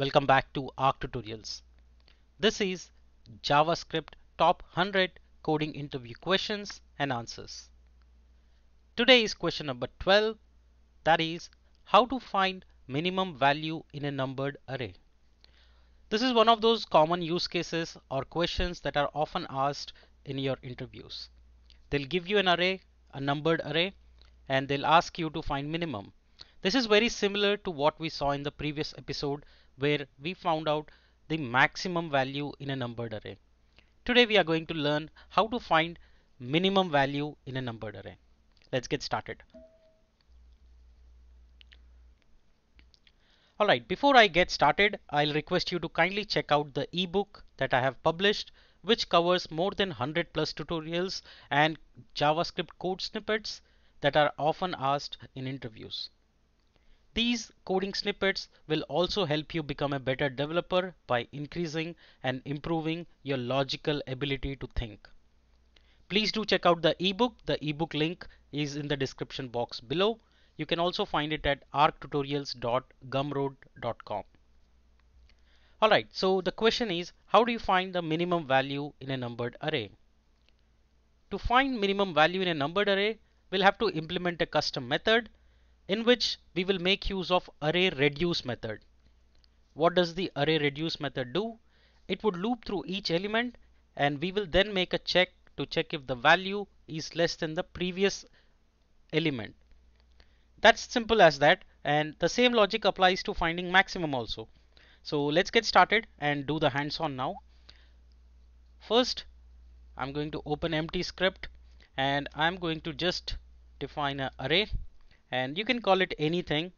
welcome back to ARC Tutorials. This is JavaScript Top 100 Coding Interview Questions and Answers. Today is question number 12 that is how to find minimum value in a numbered array. This is one of those common use cases or questions that are often asked in your interviews. They'll give you an array, a numbered array, and they'll ask you to find minimum. This is very similar to what we saw in the previous episode where we found out the maximum value in a numbered array. Today we are going to learn how to find minimum value in a numbered array. Let's get started. Alright, before I get started, I'll request you to kindly check out the ebook that I have published which covers more than 100 plus tutorials and JavaScript code snippets that are often asked in interviews. These coding snippets will also help you become a better developer by increasing and improving your logical ability to think. Please do check out the ebook. The ebook link is in the description box below. You can also find it at arctutorials.gumroad.com. Alright, so the question is how do you find the minimum value in a numbered array? To find minimum value in a numbered array, we'll have to implement a custom method in which we will make use of array reduce method. What does the array reduce method do? It would loop through each element and we will then make a check to check if the value is less than the previous element. That's simple as that and the same logic applies to finding maximum also. So let's get started and do the hands-on now. First I'm going to open empty script and I'm going to just define an array and you can call it anything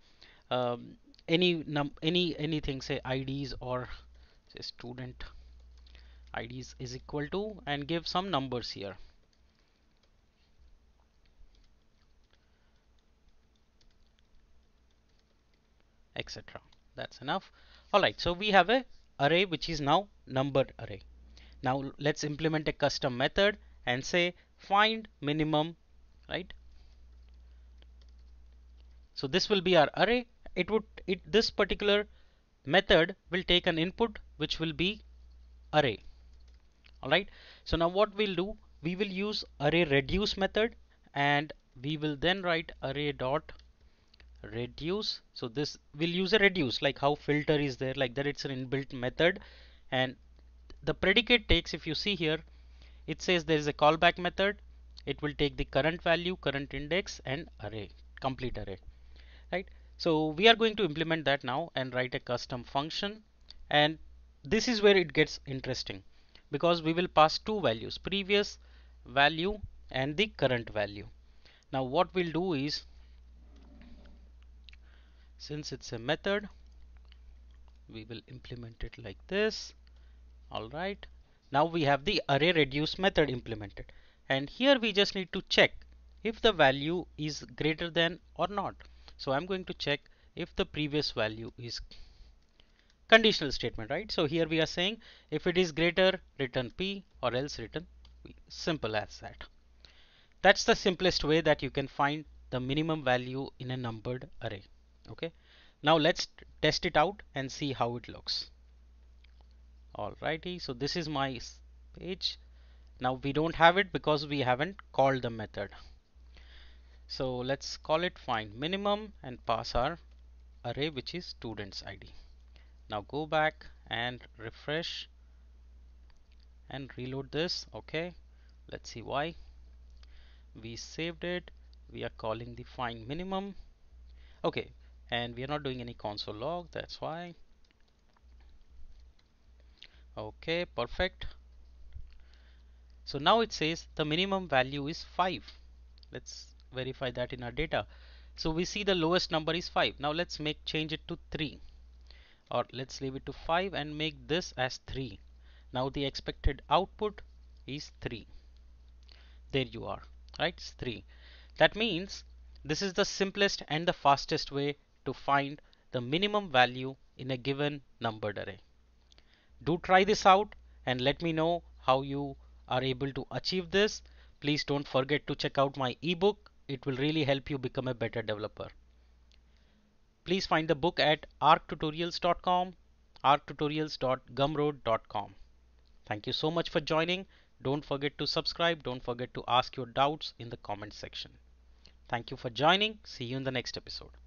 um, any num any anything say IDs or say student IDs is equal to and give some numbers here. Etc that's enough. Alright so we have a array which is now numbered array. Now let's implement a custom method and say find minimum right so this will be our array. It would it this particular method will take an input which will be array. Alright. So now what we'll do, we will use array reduce method and we will then write array dot reduce. So this will use a reduce like how filter is there like that it's an inbuilt method and the predicate takes if you see here it says there is a callback method it will take the current value current index and array complete array right? So we are going to implement that now and write a custom function. And this is where it gets interesting because we will pass two values previous value and the current value. Now what we'll do is since it's a method we will implement it like this. All right. Now we have the array reduce method implemented. And here we just need to check if the value is greater than or not so I'm going to check if the previous value is conditional statement, right? So here we are saying if it is greater, return P or else return P. Simple as that. That's the simplest way that you can find the minimum value in a numbered array. Okay. Now let's test it out and see how it looks. Alrighty, so this is my page. Now we don't have it because we haven't called the method. So let's call it find minimum and pass our array which is students ID. Now go back and refresh and reload this. Okay, let's see why. We saved it. We are calling the find minimum. Okay, and we are not doing any console log. That's why. Okay, perfect. So now it says the minimum value is 5. Let's verify that in our data. So we see the lowest number is 5. Now let's make change it to 3 or let's leave it to 5 and make this as 3. Now the expected output is 3. There you are, right? It's 3. That means this is the simplest and the fastest way to find the minimum value in a given numbered array. Do try this out and let me know how you are able to achieve this. Please don't forget to check out my ebook it will really help you become a better developer. Please find the book at arctutorials.com arctutorials.gumroad.com. Thank you so much for joining. Don't forget to subscribe. Don't forget to ask your doubts in the comment section. Thank you for joining. See you in the next episode.